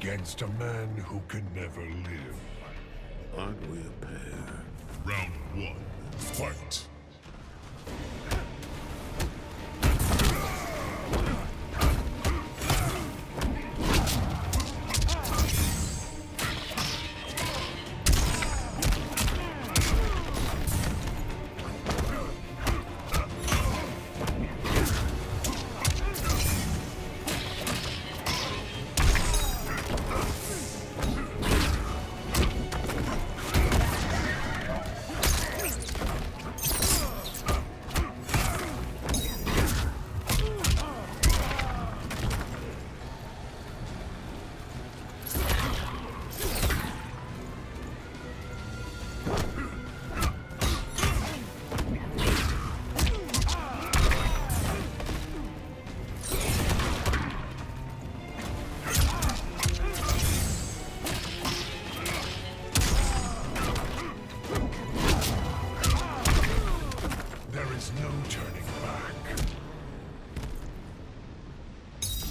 against a man who can never live. Aren't we a pair? Round one, fight. No turning back.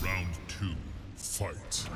Round two, fight.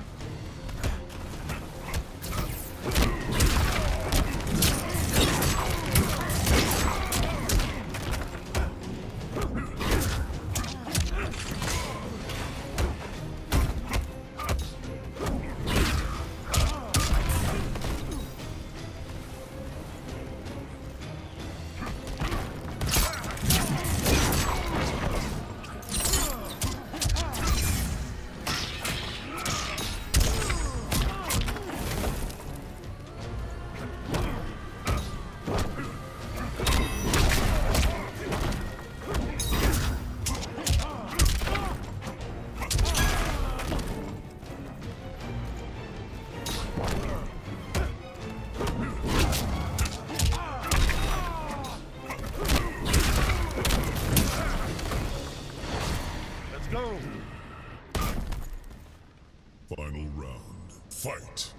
Go! Final round. Fight!